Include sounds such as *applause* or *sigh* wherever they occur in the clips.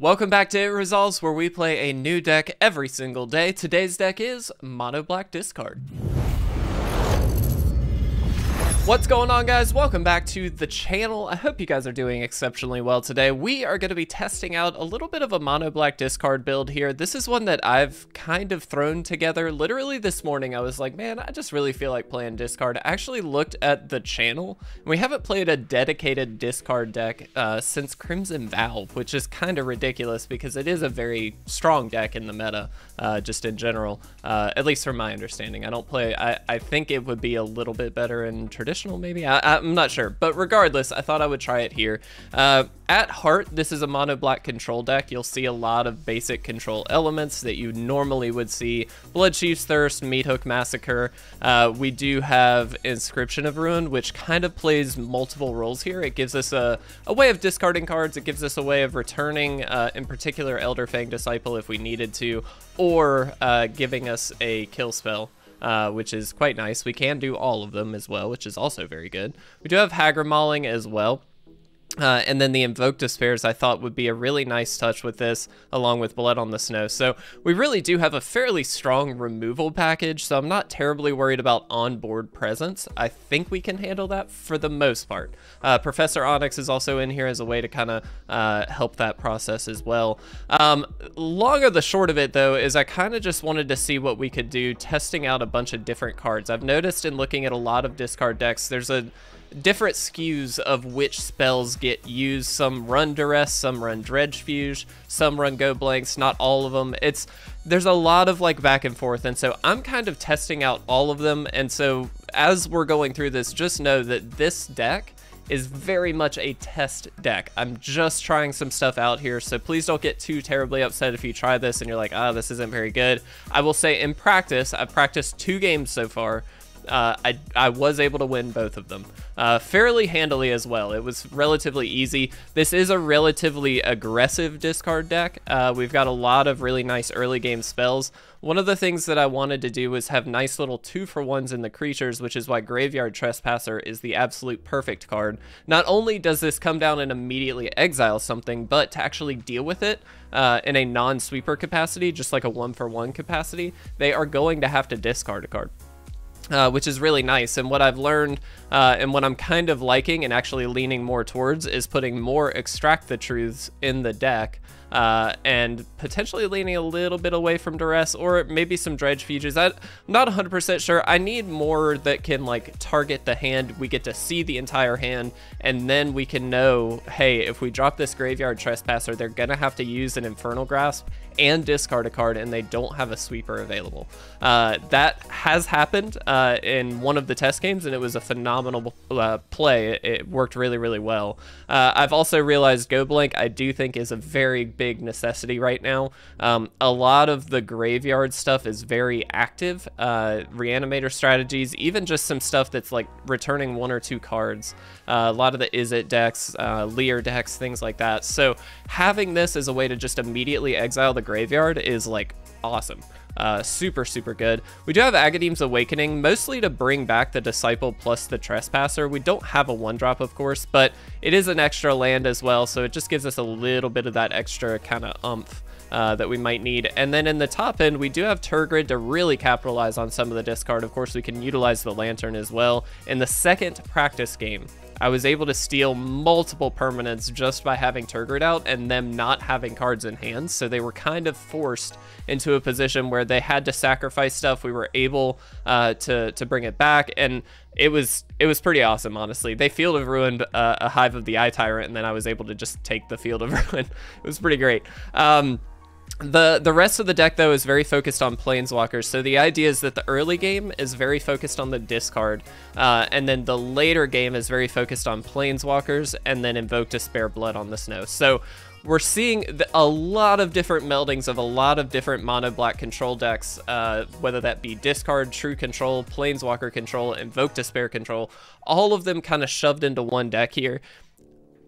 Welcome back to It Resolves, where we play a new deck every single day. Today's deck is Mono Black Discard. What's going on guys? Welcome back to the channel. I hope you guys are doing exceptionally well today. We are going to be testing out a little bit of a mono black discard build here. This is one that I've kind of thrown together. Literally this morning I was like, man, I just really feel like playing discard. I actually looked at the channel. We haven't played a dedicated discard deck uh, since Crimson Vow, which is kind of ridiculous because it is a very strong deck in the meta, uh, just in general, uh, at least from my understanding. I don't play, I, I think it would be a little bit better in traditional maybe? I, am not sure. But regardless, I thought I would try it here. Uh, at heart, this is a mono black control deck. You'll see a lot of basic control elements that you normally would see. Bloodchief's Thirst, Meathook Massacre. Uh, we do have Inscription of Ruin, which kind of plays multiple roles here. It gives us a, a way of discarding cards. It gives us a way of returning, uh, in particular, Elderfang Disciple if we needed to, uh, giving us a kill spell uh, which is quite nice. We can do all of them as well, which is also very good. We do have Hagra Mauling as well. Uh, and then the Invoke Despairs I thought would be a really nice touch with this, along with Blood on the Snow. So we really do have a fairly strong removal package, so I'm not terribly worried about onboard presence. I think we can handle that for the most part. Uh, Professor Onyx is also in here as a way to kind of uh, help that process as well. Um, long of the short of it, though, is I kind of just wanted to see what we could do testing out a bunch of different cards. I've noticed in looking at a lot of discard decks, there's a different skews of which spells get used. Some run Duress, some run Dredge Fuge, some run Go Blanks, not all of them. It's There's a lot of like back and forth, and so I'm kind of testing out all of them, and so as we're going through this, just know that this deck is very much a test deck. I'm just trying some stuff out here, so please don't get too terribly upset if you try this and you're like, ah, oh, this isn't very good. I will say in practice, I've practiced two games so far, uh, I, I was able to win both of them uh, fairly handily as well. It was relatively easy. This is a relatively aggressive discard deck. Uh, we've got a lot of really nice early game spells. One of the things that I wanted to do was have nice little two for ones in the creatures, which is why Graveyard Trespasser is the absolute perfect card. Not only does this come down and immediately exile something, but to actually deal with it uh, in a non-sweeper capacity, just like a one for one capacity, they are going to have to discard a card. Uh, which is really nice. And what I've learned uh, and what I'm kind of liking and actually leaning more towards is putting more extract the truths in the deck uh, and potentially leaning a little bit away from duress or maybe some dredge features. I'm not 100% sure. I need more that can like target the hand. We get to see the entire hand and then we can know, hey, if we drop this graveyard trespasser, they're gonna have to use an infernal grasp and discard a card and they don't have a sweeper available. Uh, that has happened uh, in one of the test games and it was a phenomenal uh, play. It, worked really, really well. Uh, I've also realized Go Blank I do think is a very big necessity right now. Um, a lot of the graveyard stuff is very active. Uh, reanimator strategies, even just some stuff that's like returning one or two cards. Uh, a lot of the Izzet decks, uh, Lier decks, things like that. So having this as a way to just immediately exile the graveyard is like awesome. Uh, super, super good. We do have Agadeem's Awakening, mostly to bring back the Disciple plus the Trespasser. We don't have a one-drop, of course, but it is an extra land as well, so it just gives us a little bit of that extra kind of umph. Uh, that we might need. And then in the top end, we do have Tergrid to really capitalize on some of the discard. Of course, we can utilize the Lantern as well. In the second practice game, I was able to steal multiple permanents just by having Tergrid out and them not having cards in hand. So they were kind of forced into a position where they had to sacrifice stuff. We were able uh, to to bring it back, and it was it was pretty awesome. Honestly, they Field of Ruin uh, a Hive of the Eye Tyrant, and then I was able to just take the Field of *laughs* Ruin. it was pretty great. Um, the the rest of the deck though is very focused on planeswalkers. So the idea is that the early game is very focused on the discard, uh, and then the later game is very focused on planeswalkers, and then Invoke Despair blood on the snow. So we're seeing a lot of different meldings of a lot of different mono black control decks, uh, whether that be discard, true control, planeswalker control, invoke despair control, all of them kind of shoved into one deck here.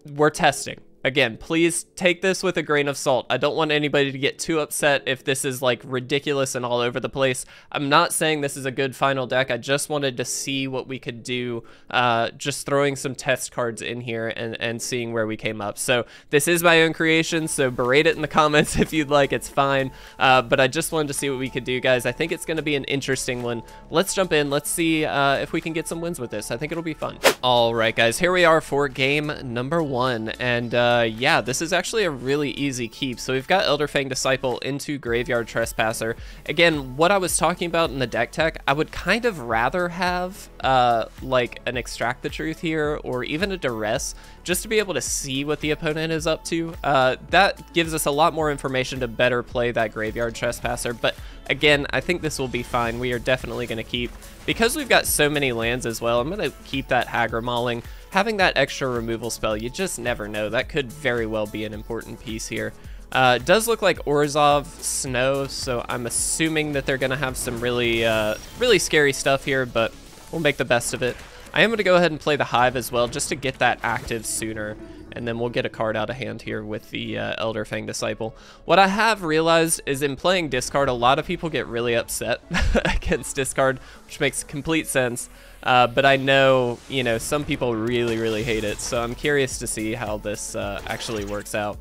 We're testing again, please take this with a grain of salt. I don't want anybody to get too upset if this is like ridiculous and all over the place. I'm not saying this is a good final deck. I just wanted to see what we could do, uh, just throwing some test cards in here and, and seeing where we came up. So this is my own creation, so berate it in the *laughs* comments if you'd like. It's fine. Uh, but I just wanted to see what we could do, guys. I think it's going to be an interesting one. Let's jump in. Let's see uh, if we can get some wins with this. I think it'll be fun. All right, guys, here we are for game number one. And uh, uh, yeah, this is actually a really easy keep. So we've got Elderfang Disciple into Graveyard Trespasser. Again, what I was talking about in the deck tech, I would kind of rather have uh, like an Extract the Truth here or even a Duress just to be able to see what the opponent is up to. Uh, that gives us a lot more information to better play that Graveyard Trespasser. But again, I think this will be fine. We are definitely going to keep. Because we've got so many lands as well, I'm going to keep that Hagra Mauling having that extra removal spell, you just never know. That could very well be an important piece here. Uh, does look like Orzhov Snow, so I'm assuming that they're going to have some really, uh, really scary stuff here, but we'll make the best of it. I am going to go ahead and play the Hive as well, just to get that active sooner, and then we'll get a card out of hand here with the uh, Elderfang Disciple. What I have realized is in playing discard, a lot of people get really upset *laughs* against discard, which makes complete sense. Uh, but I know, you know, some people really, really hate it, so I'm curious to see how this uh, actually works out.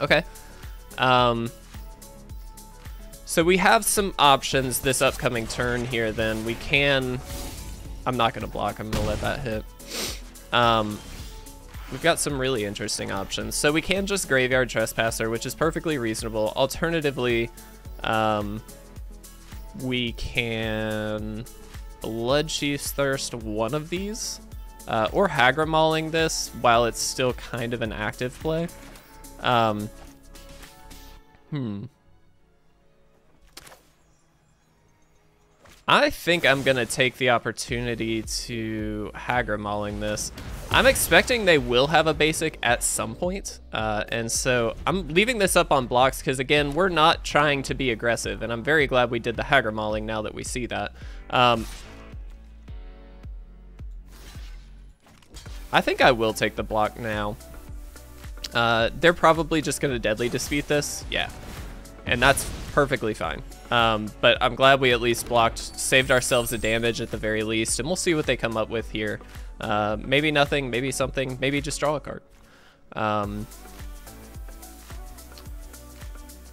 Okay. Um, so we have some options this upcoming turn here, then. We can... I'm not going to block. I'm going to let that hit. Um, we've got some really interesting options. So we can just Graveyard Trespasser, which is perfectly reasonable. Alternatively, um, we can... Bloodchief's Thirst one of these, uh, or Hagra Mauling this while it's still kind of an active play. Um, hmm. I think I'm going to take the opportunity to Hagra Mauling this. I'm expecting they will have a basic at some point, uh, and so I'm leaving this up on blocks because, again, we're not trying to be aggressive, and I'm very glad we did the Hagra Mauling now that we see that. Um, I think I will take the block now. Uh, they're probably just going to Deadly Dispute this. Yeah. And that's perfectly fine. Um, but I'm glad we at least blocked, saved ourselves a damage at the very least, and we'll see what they come up with here. Uh, maybe nothing, maybe something, maybe just draw a card. Um,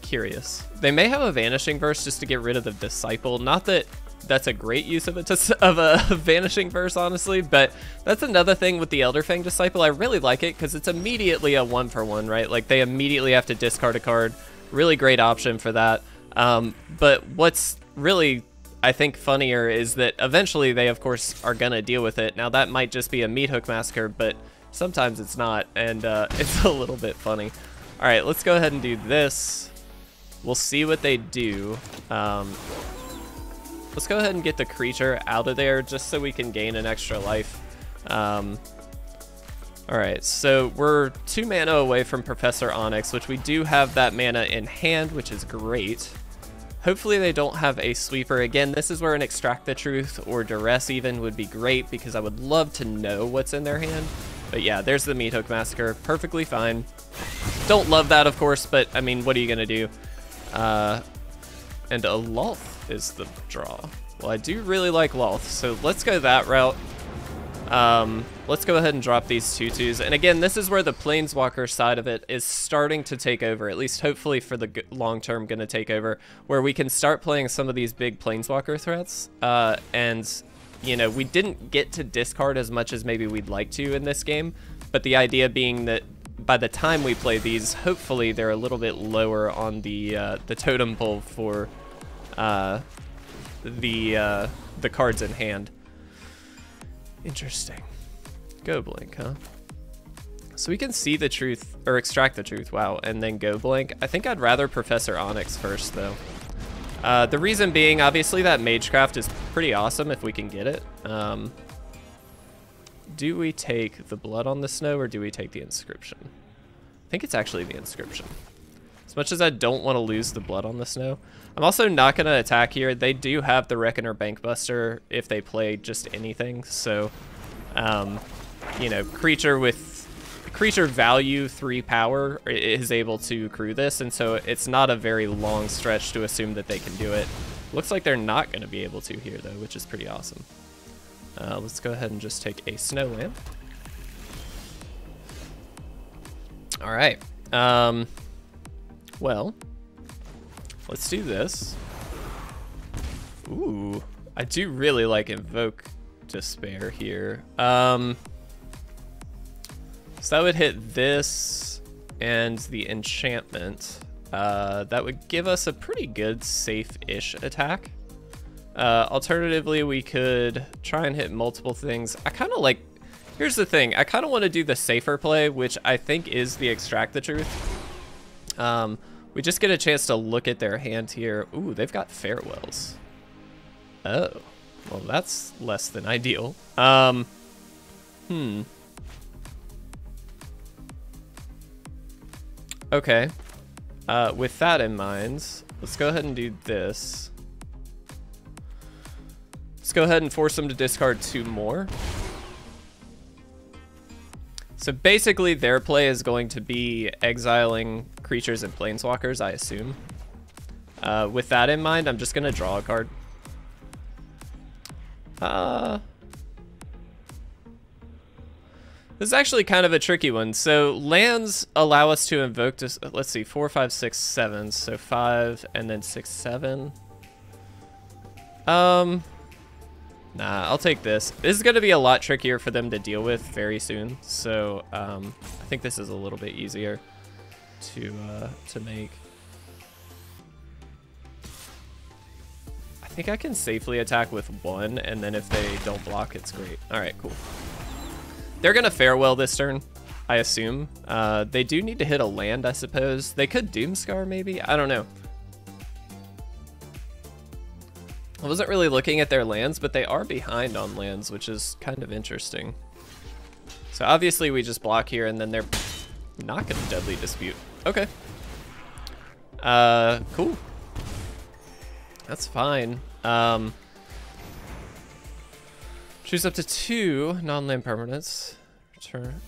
curious. They may have a Vanishing Verse just to get rid of the Disciple. Not that that's a great use of a, *laughs* of a vanishing verse, honestly. But that's another thing with the Elderfang Disciple. I really like it because it's immediately a one for one, right? Like they immediately have to discard a card. Really great option for that. Um, but what's really I think funnier is that eventually they of course are gonna deal with it. Now that might just be a Meathook Massacre, but sometimes it's not, and uh, *laughs* it's a little bit funny. All right, let's go ahead and do this. We'll see what they do. Um, Let's go ahead and get the creature out of there just so we can gain an extra life. Um, Alright, so we're two mana away from Professor Onyx, which we do have that mana in hand, which is great. Hopefully they don't have a sweeper. Again, this is where an Extract the Truth or Duress even would be great because I would love to know what's in their hand. But yeah, there's the Meathook Massacre. Perfectly fine. Don't love that, of course, but I mean, what are you going to do? Uh, and a Lolth is the draw. Well, I do really like Lolth, so let's go that route. Um, let's go ahead and drop these tutus. And again, this is where the Planeswalker side of it is starting to take over, at least hopefully for the long term going to take over, where we can start playing some of these big Planeswalker threats. Uh, and, you know, we didn't get to discard as much as maybe we'd like to in this game, but the idea being that by the time we play these, hopefully they're a little bit lower on the, uh, the totem pole for uh, the uh, the cards in hand. Interesting. Go blank, huh? So we can see the truth, or extract the truth, wow, and then go blank. I think I'd rather Professor Onyx first, though. Uh, the reason being, obviously, that Magecraft is pretty awesome if we can get it. Um, do we take the Blood on the Snow, or do we take the Inscription? I think it's actually the Inscription. As much as I don't want to lose the blood on the snow. I'm also not going to attack here. They do have the Reckoner Bankbuster if they play just anything. So, um, you know, creature with creature value three power is able to crew this, and so it's not a very long stretch to assume that they can do it. Looks like they're not going to be able to here, though, which is pretty awesome. Uh, let's go ahead and just take a snow lamp. All right. Um, well, let's do this. Ooh, I do really like Invoke Despair here. Um, so that would hit this and the enchantment. Uh, that would give us a pretty good safe-ish attack. Uh, alternatively, we could try and hit multiple things. I kind of like, here's the thing. I kind of want to do the safer play, which I think is the extract the truth. Um, we just get a chance to look at their hand here. Ooh, they've got farewells. Oh, well, that's less than ideal. Um, hmm. Okay. Uh, with that in mind, let's go ahead and do this. Let's go ahead and force them to discard two more. So basically their play is going to be exiling creatures and planeswalkers, I assume. Uh, with that in mind, I'm just going to draw a card. Uh, this is actually kind of a tricky one. So lands allow us to invoke, this, let's see, four, five, six, seven. So five and then six, seven. Um, Nah, I'll take this. This is going to be a lot trickier for them to deal with very soon. So um, I think this is a little bit easier to uh, to make. I think I can safely attack with one, and then if they don't block, it's great. All right, cool. They're going to farewell this turn, I assume. Uh, they do need to hit a land, I suppose. They could Doomskar, maybe? I don't know. I wasn't really looking at their lands, but they are behind on lands, which is kind of interesting. So obviously we just block here, and then they're not going to Deadly Dispute. Okay. Uh, cool. That's fine. Um, choose up to two non-land permanents. Return.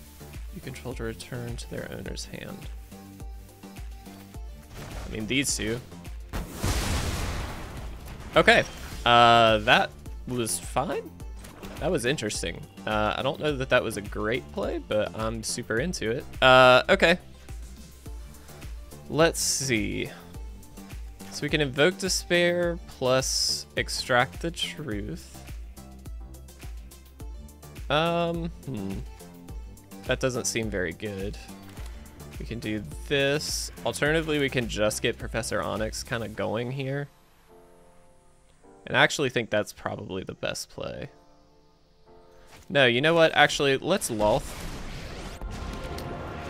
You control to return to their owner's hand. I mean, these two. Okay. Uh, that was fine. That was interesting. Uh, I don't know that that was a great play, but I'm super into it. Uh, okay. Let's see. So we can invoke despair plus extract the truth. Um, hmm. That doesn't seem very good. We can do this. Alternatively, we can just get Professor Onyx kind of going here. And I actually think that's probably the best play. No, you know what? Actually, let's Lolth.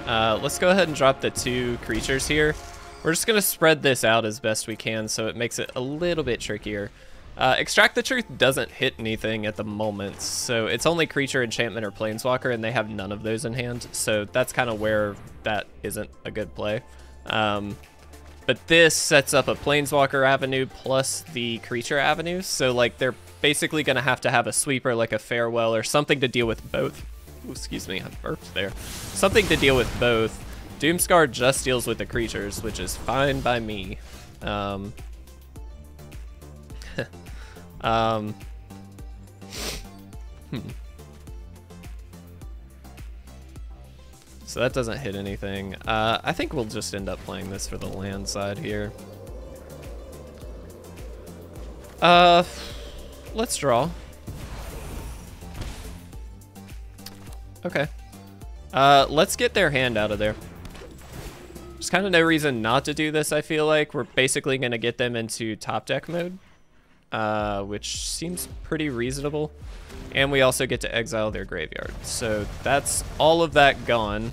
Uh, let's go ahead and drop the two creatures here. We're just going to spread this out as best we can so it makes it a little bit trickier. Uh, Extract the Truth doesn't hit anything at the moment, so it's only creature, enchantment, or planeswalker, and they have none of those in hand, so that's kind of where that isn't a good play. Um, but this sets up a Planeswalker avenue plus the creature avenue. So like they're basically going to have to have a sweeper like a Farewell or something to deal with both. Ooh, excuse me, I burped there. Something to deal with both. Doomskar just deals with the creatures, which is fine by me. Um, um, hmm. So that doesn't hit anything. Uh, I think we'll just end up playing this for the land side here. Uh, let's draw. Okay. Uh, let's get their hand out of there. There's kind of no reason not to do this, I feel like. We're basically going to get them into top deck mode, uh, which seems pretty reasonable. And we also get to exile their graveyard. So that's all of that gone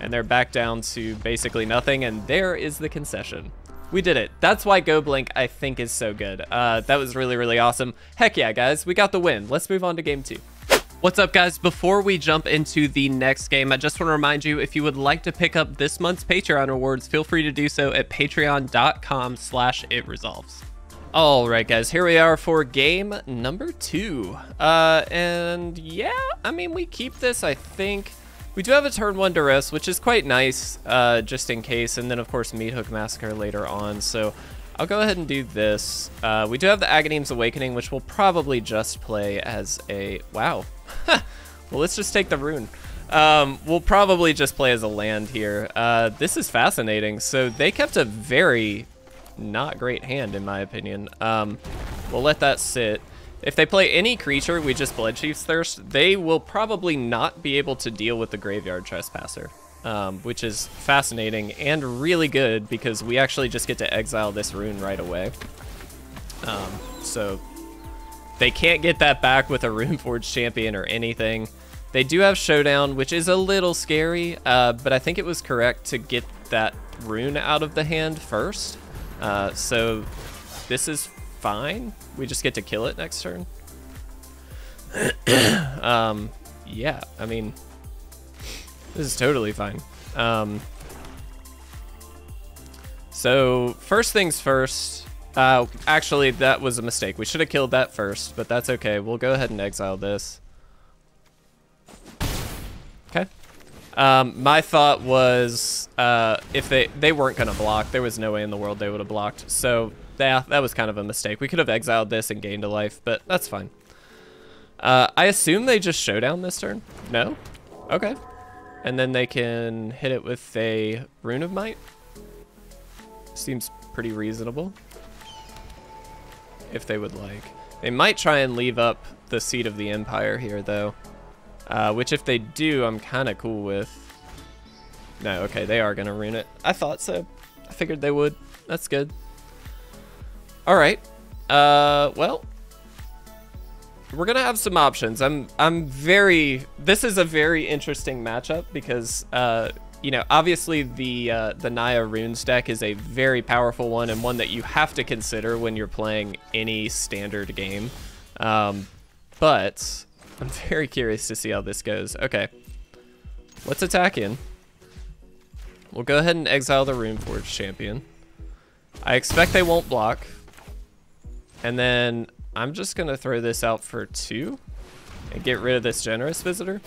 and they're back down to basically nothing, and there is the concession. We did it. That's why Go Blank, I think, is so good. Uh, that was really, really awesome. Heck yeah, guys. We got the win. Let's move on to game two. What's up, guys? Before we jump into the next game, I just want to remind you, if you would like to pick up this month's Patreon rewards, feel free to do so at patreon.com slash itresolves. All right, guys, here we are for game number two. Uh, and yeah, I mean, we keep this, I think. We do have a turn one duress, which is quite nice, uh, just in case, and then of course Meathook Massacre later on. So I'll go ahead and do this. Uh, we do have the Agadeem's Awakening, which we'll probably just play as a... Wow. *laughs* well, let's just take the rune. Um, we'll probably just play as a land here. Uh, this is fascinating. So they kept a very not great hand, in my opinion. Um, we'll let that sit. If they play any creature we just Bloodchief's Thirst, they will probably not be able to deal with the Graveyard Trespasser um, which is fascinating and really good because we actually just get to exile this rune right away. Um, so they can't get that back with a Runeforge champion or anything. They do have Showdown, which is a little scary, uh, but I think it was correct to get that rune out of the hand first. Uh, so this is fine. We just get to kill it next turn. *coughs* um, yeah, I mean, this is totally fine. Um, so first things first. Uh, actually, that was a mistake. We should have killed that first, but that's okay. We'll go ahead and exile this. Okay. Um, my thought was uh, if they they weren't gonna block, there was no way in the world they would have blocked. So yeah, that was kind of a mistake. We could have exiled this and gained a life, but that's fine. Uh, I assume they just showdown this turn. No. Okay. And then they can hit it with a Rune of Might. Seems pretty reasonable. If they would like. They might try and leave up the Seat of the Empire here, though. Uh, which if they do, I'm kind of cool with. No, okay, they are going to ruin it. I thought so. I figured they would. That's good. All right. Uh, well, we're gonna have some options. I'm I'm very. This is a very interesting matchup because uh, you know obviously the uh, the Naya runes deck is a very powerful one and one that you have to consider when you're playing any standard game. Um, but *laughs* I'm very curious to see how this goes. Okay, let's attack in. We'll go ahead and exile the Runeforge champion. I expect they won't block. And then I'm just going to throw this out for two and get rid of this generous visitor.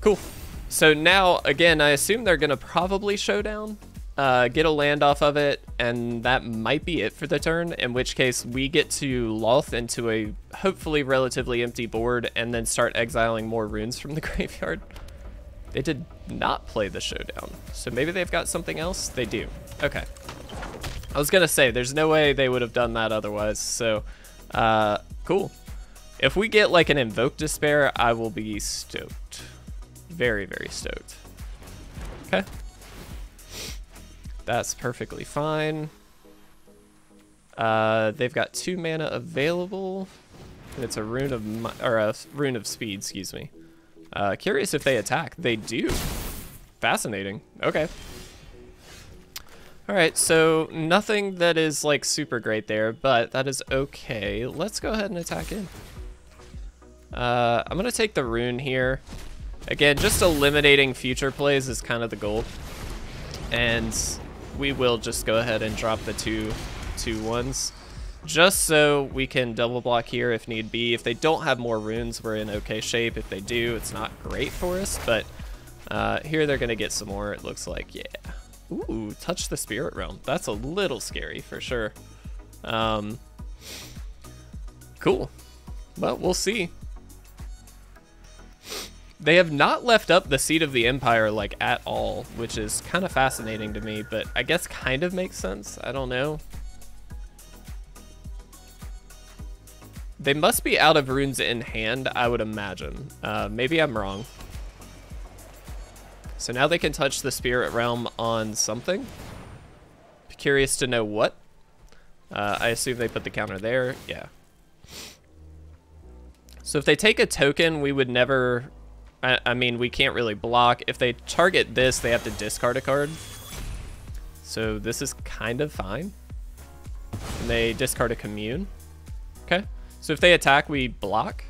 Cool. So now, again, I assume they're going to probably showdown, uh, get a land off of it, and that might be it for the turn, in which case we get to Lolth into a hopefully relatively empty board and then start exiling more runes from the *laughs* graveyard. They did not play the showdown, so maybe they've got something else? They do. Okay. I was gonna say, there's no way they would have done that otherwise, so, uh, cool. If we get, like, an Invoke Despair, I will be stoked. Very, very stoked. Okay. That's perfectly fine. Uh, they've got two mana available. It's a rune of, or a rune of speed, excuse me. Uh, curious if they attack. They do. Fascinating. Okay. All right, so nothing that is like super great there, but that is okay. Let's go ahead and attack in. Uh, I'm gonna take the rune here. Again, just eliminating future plays is kind of the goal. And we will just go ahead and drop the two, two ones. Just so we can double block here if need be. If they don't have more runes, we're in okay shape. If they do, it's not great for us, but uh, here they're gonna get some more, it looks like, yeah. Ooh, touch the spirit realm. That's a little scary for sure. Um, cool. Well, we'll see. They have not left up the seat of the empire like at all, which is kind of fascinating to me, but I guess kind of makes sense. I don't know. They must be out of runes in hand, I would imagine. Uh, maybe I'm wrong. So now they can touch the spirit realm on something. Curious to know what. Uh, I assume they put the counter there. Yeah. So if they take a token, we would never... I, I mean, we can't really block. If they target this, they have to discard a card. So this is kind of fine. And they discard a commune. Okay. So if they attack, we block.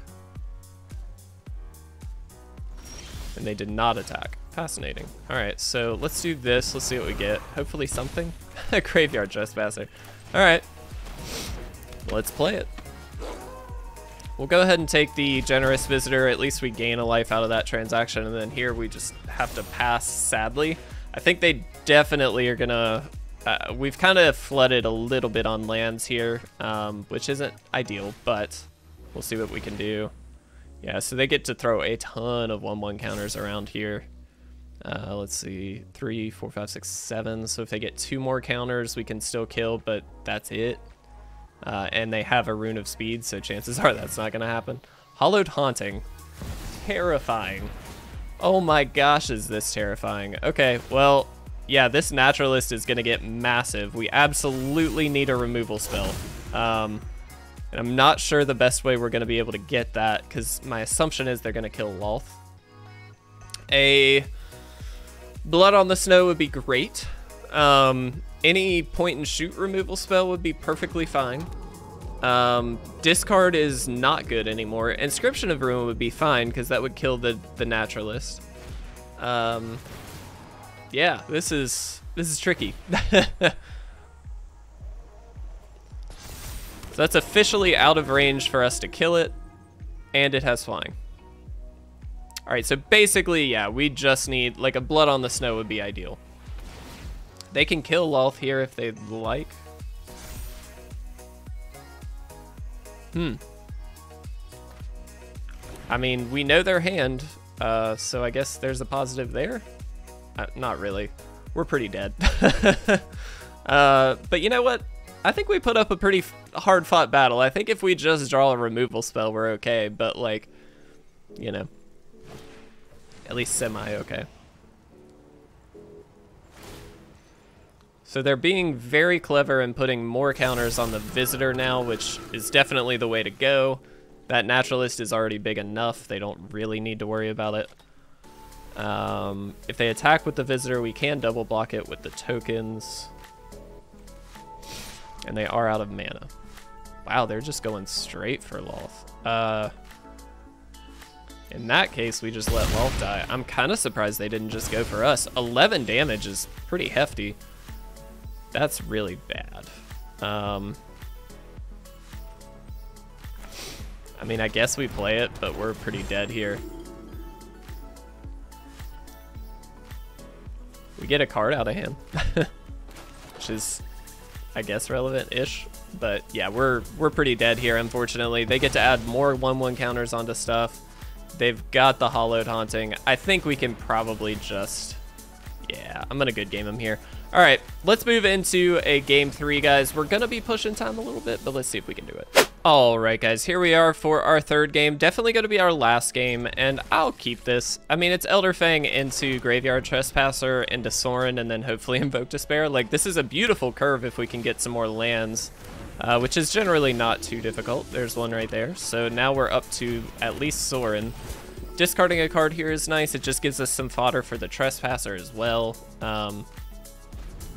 And they did not attack. Fascinating. All right, so let's do this. Let's see what we get. Hopefully something. *laughs* A Graveyard Trespasser. All right. Let's play it. We'll go ahead and take the Generous Visitor. At least we gain a life out of that transaction. And then here we just have to pass, sadly. I think they definitely are going to... Uh, we've kind of flooded a little bit on lands here, um, which isn't ideal, but we'll see what we can do. Yeah, so they get to throw a ton of 1-1 counters around here. Uh, let's see, three, four, five, six, seven. So if they get two more counters, we can still kill, but that's it. Uh, and they have a rune of speed, so chances *laughs* are that's not going to happen. Hallowed Haunting. Terrifying. Oh my gosh, is this terrifying. Okay, well, yeah, this Naturalist is going to get massive. We absolutely need a removal spell. Um, and I'm not sure the best way we're going to be able to get that, because my assumption is they're going to kill Lolth. A Blood on the Snow would be great. Um, any point and shoot removal spell would be perfectly fine. Um, discard is not good anymore. Inscription of Ruin would be fine because that would kill the the naturalist. Um, yeah, this is this is tricky. *laughs* so that's officially out of range for us to kill it, and it has flying. All right, so basically, yeah, we just need like a blood on the snow would be ideal. They can kill Lolth here if they'd like. Hmm. I mean, we know their hand, uh, so I guess there's a positive there. Uh, not really. We're pretty dead. *laughs* uh, but you know what? I think we put up a pretty hard-fought battle. I think if we just draw a removal spell, we're okay. But, like, you know, at least semi-okay. So they're being very clever and putting more counters on the Visitor now, which is definitely the way to go. That Naturalist is already big enough. They don't really need to worry about it. Um, if they attack with the Visitor, we can double block it with the tokens. And they are out of mana. Wow, they're just going straight for Lolth. Uh, in that case, we just let Lolth die. I'm kind of surprised they didn't just go for us. 11 damage is pretty hefty. That's really bad. Um, I mean, I guess we play it, but we're pretty dead here. We get a card out of hand, *laughs* which is, I guess, relevant-ish. But yeah, we're we're pretty dead here, unfortunately. They get to add more 1-1 counters onto stuff. They've got the Hallowed Haunting. I think we can probably just... Yeah, I'm going to good game them here. All right, let's move into a game three, guys. We're to be pushing time a little bit, but let's see if we can do it. All right, guys, here we are for our third game. Definitely to be our last game, and I'll keep this. I mean, it's Elderfang into Graveyard Trespasser, into Sorin, and then hopefully *laughs* Invoke Despair. Like, this is a beautiful curve if we can get some more lands, uh, which is generally not too difficult. There's one right there. So now we're up to at least Sorin. Discarding a card here is nice. It just gives us some fodder for the Trespasser as well. Um,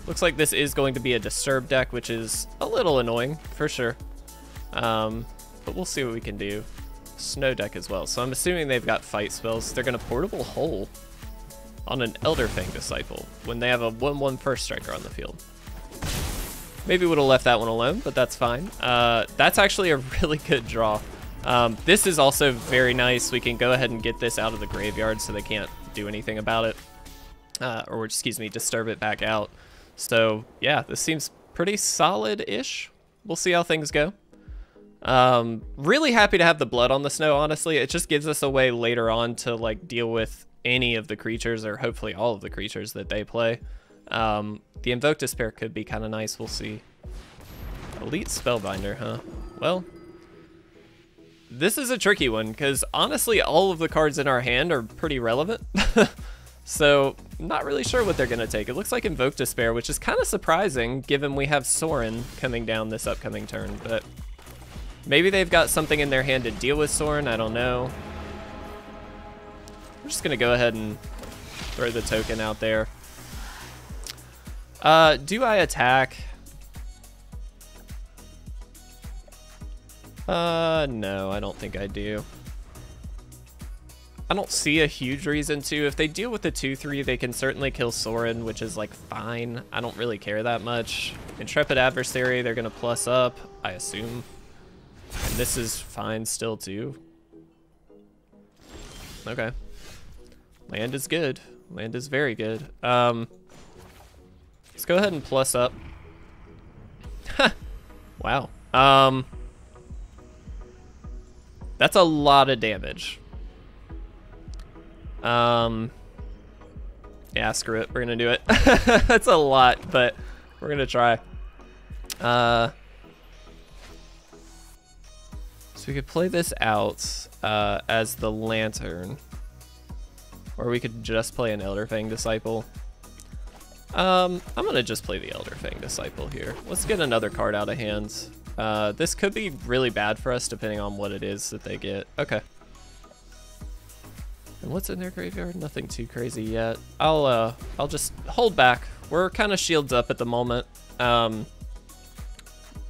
Looks like this is going to be a Disturb deck, which is a little annoying, for sure. Um, but we'll see what we can do. Snow deck as well, so I'm assuming they've got fight spells. They're going to Portable Hole on an Elderfang Disciple when they have a 1-1 First Striker on the field. Maybe would have left that one alone, but that's fine. Uh, that's actually a *laughs* really good draw. Um, this is also very nice. We can go ahead and get this out of the graveyard so they can't do anything about it. Uh, or, excuse me, disturb it back out. So yeah, this seems pretty solid-ish. We'll see how things go. Um, really happy to have the blood on the snow, honestly. It just gives us a way later on to like deal with any of the creatures or hopefully all of the creatures that they play. Um, the Invoke Despair could be kind of nice, we'll see. Elite Spellbinder, huh? Well, this is a tricky one because honestly all of the cards in our hand are pretty relevant. *laughs* So, not really sure what they're going to take. It looks like Invoke Despair, which is kind of surprising given we have Sorin coming down this upcoming turn, but maybe they've got something in their hand to deal with Sorin, I don't know. We're just going to go ahead and throw the token out there. Uh, do I attack? Uh, no, I don't think I do. I don't see a huge reason to. If they deal with the 2-3, they can certainly kill Sorin, which is, like, fine. I don't really care that much. Intrepid Adversary, they're going to plus up, I assume. And this is fine still too. Okay. Land is good. Land is very good. Um, let's go ahead and plus up. wow. Um, that's a lot of damage. Um, yeah, screw it. We're gonna do it. *laughs* that's a lot, but we're gonna try. Uh, so we could play this out uh, as the Lantern. Or we could just play an Elderfang Disciple. Um, I'm gonna just play the Elderfang Disciple here. Let's get another card out of hands. Uh, this could be really bad for us depending on what it is that they get. Okay. And what's in their graveyard? Nothing too crazy yet. I'll uh, I'll just hold back. We're kind of shields up at the moment. Um,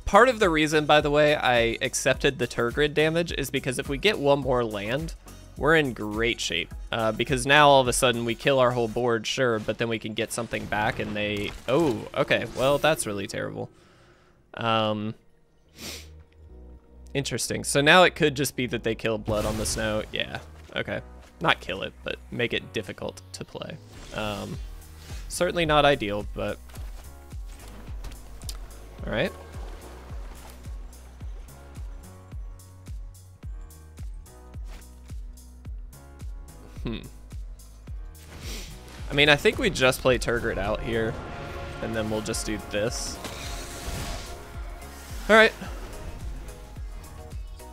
part of the reason, by the way, I accepted the Tergrid damage is because if we get one more land, we're in great shape. Uh, because now all of a sudden we kill our whole board, sure, but then we can get something back and they... Oh, okay. Well, that's really terrible. Um, interesting. So now it could just be that they kill Blood on the Snow. Yeah, okay. Not kill it, but make it difficult to play. Um, certainly not ideal, but... Alright. Hmm. I mean, I think we just play Tergrid out here, and then we'll just do this. All right.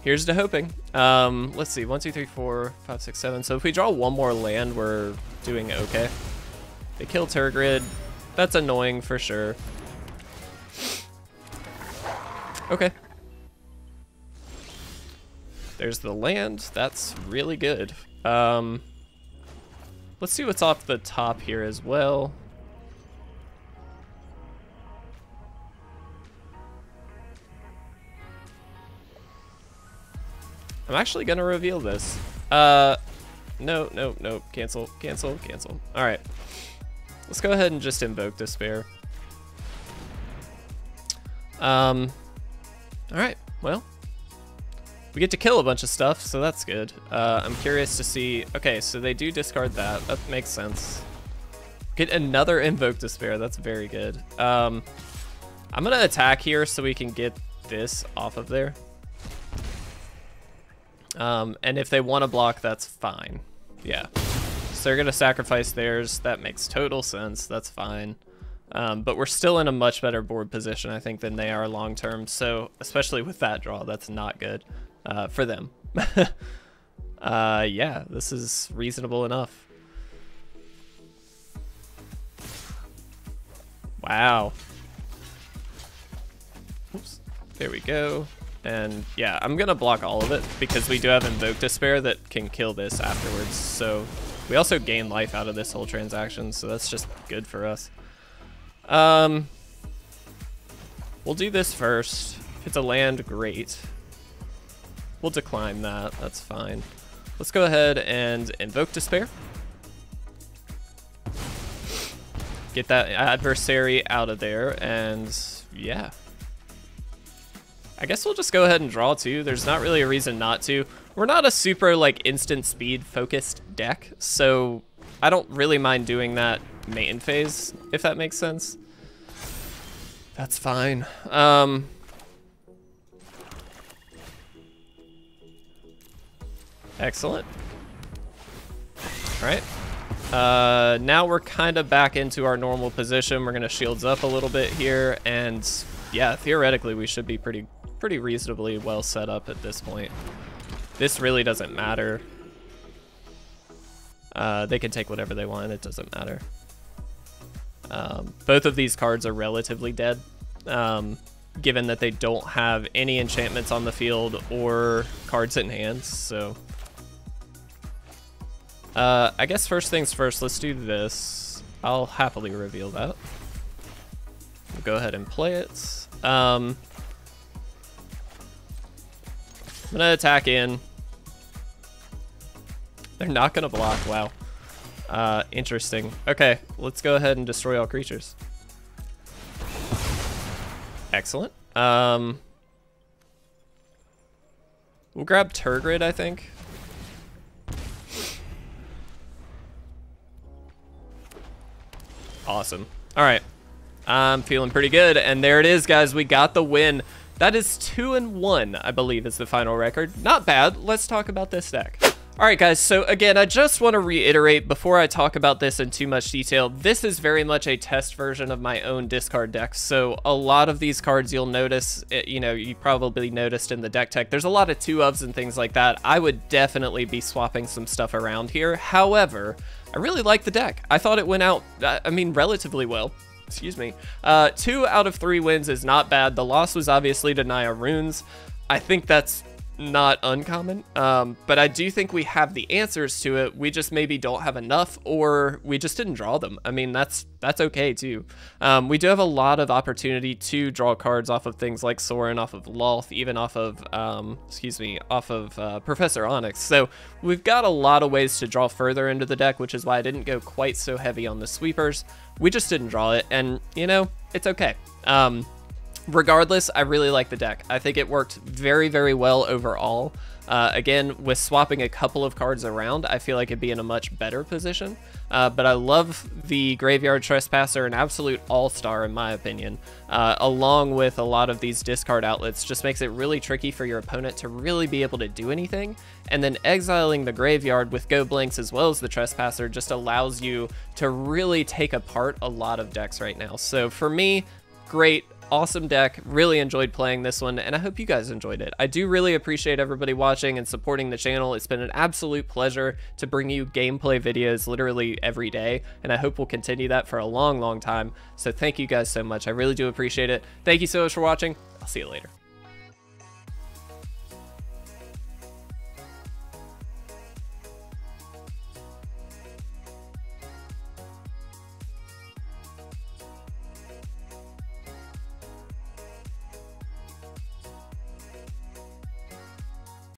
Here's to hoping. Um, let's see, one, two, three, four, five, six, seven. So if we draw one more land, we're doing okay. They kill Tergrid. That's annoying for sure. Okay. There's the land. That's really good. Um, Let's see what's off the top here as well. I'm actually gonna reveal this. Uh, no, no, no, cancel, cancel, cancel. All right, let's go ahead and just invoke despair. Um, all right, well, we get to kill a bunch of stuff, so that's good. Uh, I'm curious to see... Okay, so they do discard that. That makes sense. Get another Invoke Despair. That's very good. Um, I'm going to attack here so we can get this off of there. Um, and if they want to block, that's fine. Yeah. So they're going to sacrifice theirs. That makes total sense. That's fine. Um, but we're still in a much better board position, I think, than they are long term. So, especially with that draw, that's not good uh, for them. *laughs* uh, yeah, this is reasonable enough. Wow. Oops. There we go. And yeah, I'm gonna block all of it because we do have Invoke Despair that can kill this afterwards. So we also gain life out of this whole transaction, so that's just good for us. Um, we'll do this first. If it's a land, great. We'll decline that. That's fine. Let's go ahead and invoke despair. Get that adversary out of there, and yeah. I guess we'll just go ahead and draw too. There's not really a reason not to. We're not a super like instant speed focused deck, so I don't really mind doing that main phase, if that makes sense. That's fine. Um, Excellent. All right. Uh, now we're kind of back into our normal position. We're going to shields up a little bit here. And yeah, theoretically, we should be pretty, pretty reasonably well set up at this point. This really doesn't matter. Uh, they can take whatever they want. It doesn't matter. Um, both of these cards are relatively dead, um, given that they don't have any enchantments on the field or cards in hands. So uh, I guess first things first, let's do this. I'll happily reveal that. We'll go ahead and play it. Um, Gonna attack in. They're not gonna block, wow. Uh, interesting. Okay, let's go ahead and destroy all creatures. Excellent. Um, We'll grab Tergrid, I think. Awesome. All right. I'm feeling pretty good. And there it is, guys. We got the win. That is two and one, I believe, is the final record. Not bad. Let's talk about this deck. All right, guys, so again, I just want to reiterate before I talk about this in too much detail, this is very much a test version of my own discard deck. So a lot of these cards you'll notice, eh, you know, you probably noticed in the deck tech, there's a lot of two ofs and things like that. I would definitely be swapping some stuff around here. However, I really like the deck. I thought it went out, I mean, relatively well excuse me. Uh, two out of three wins is not bad. The loss was obviously to Naya Runes. I think that's not uncommon, um, but I do think we have the answers to it. We just maybe don't have enough, or we just didn't draw them. I mean, that's that's okay too. Um, we do have a lot of opportunity to draw cards off of things like Sorin, off of Lolth, even off of, um, excuse me, off of uh, Professor Onyx. So we've got a lot of ways to draw further into the deck, which is why I didn't go quite so heavy on the sweepers. We just didn't draw it, and you know, it's okay. Um, regardless, I really like the deck. I think it worked very, very well overall. Uh, again, with swapping a couple of cards around, I feel like it'd be in a much better position. Uh, but I love the Graveyard Trespasser, an absolute all-star in my opinion, uh, along with a lot of these discard outlets, just makes it really tricky for your opponent to really be able to do anything. And then exiling the Graveyard with Go Blanks as well as the Trespasser just allows you to really take apart a lot of decks right now. So for me, great awesome deck. Really enjoyed playing this one, and I hope you guys enjoyed it. I do really appreciate everybody watching and supporting the channel. It's been an absolute pleasure to bring you gameplay videos literally every day, and I hope we'll continue that for a long, long time. So thank you guys so much. I really do appreciate it. Thank you so much for watching. I'll see you later.